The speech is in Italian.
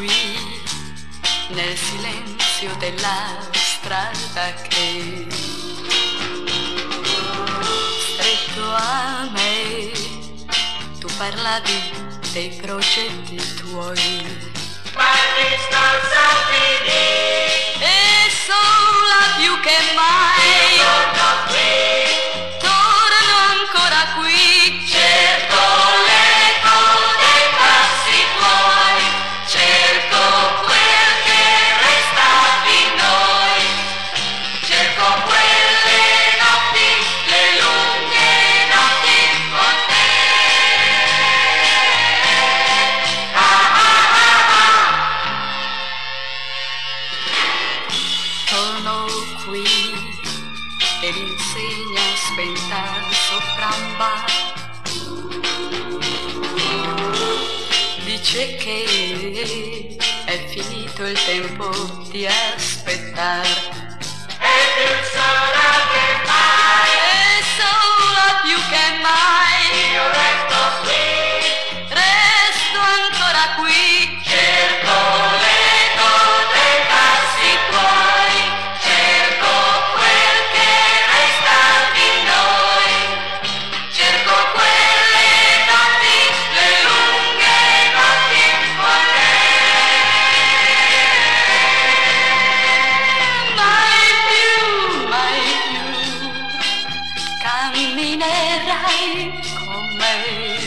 qui, nel silenzio della strada che stretto a me, tu parlavi dei progetti tuoi. Ed insegna spenta sopra un bar. Dice che è finito il tempo di aspettare. ขอ